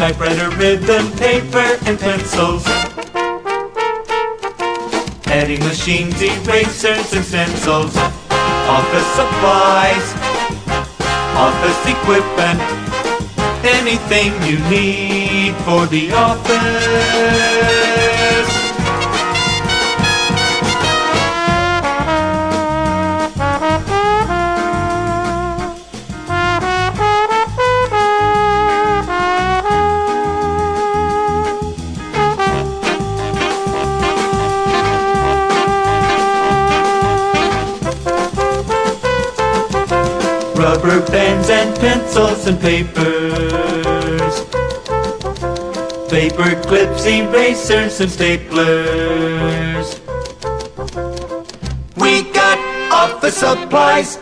typewriter, ribbon, paper, and pencils. Adding machines, erasers, and stencils. Office supplies, office equipment, anything you need for the office. Rubber pens and pencils and papers. Paper clips, erasers and staplers. We got office supplies